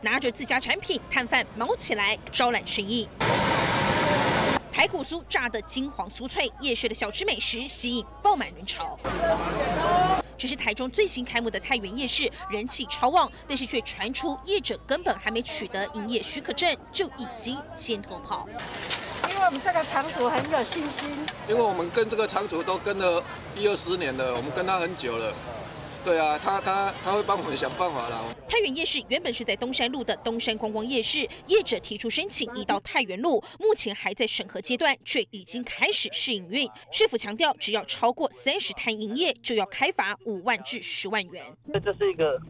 拿着自家产品摊贩毛起来招揽生意。排骨酥炸得金黄酥脆，夜市的小吃美食吸引爆满人潮。这是台中最新开幕的太原夜市，人气超旺，但是却传出业者根本还没取得营业许可证，就已经先偷跑。因为我们这个场主很有信心，因为我们跟这个场主都跟了一二十年了，我们跟他很久了。对啊，他他他会帮我们想办法啦。太原夜市原本是在东山路的东山观光夜市，业者提出申请移到太原路，目前还在审核阶段，却已经开始试营运。市府强调，只要超过三十摊营业，就要开罚五万至十万元。这就是一个。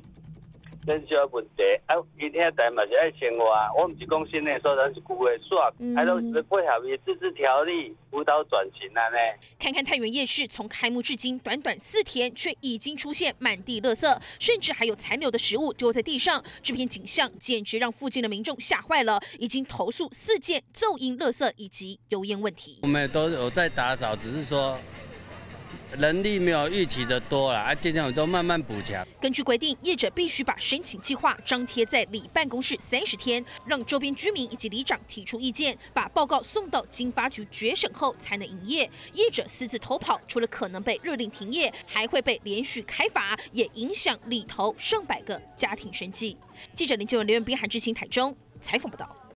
人少问题，啊，伊遐代嘛是爱生活，我唔是讲新的所，咱是旧的所，还都是配合伊自治条例辅导转型啊呢。看看太原夜市，从开幕至今短短四天，却已经出现满地垃圾，甚至还有残留的食物丢在地上。这片景象简直让附近的民众吓坏了，已经投诉四件噪音、垃圾以及油烟问题。我们都有在打扫，只是说。人力没有预期的多了，啊，这样都慢慢补强。根据规定，业者必须把申请计划张贴在里办公室三十天，让周边居民以及里长提出意见，把报告送到经发局决审后才能营业。业者私自偷跑，除了可能被勒令停业，还会被连续开罚，也影响里头上百个家庭生计。记者林建文、刘元斌、韩志新台中采访报道。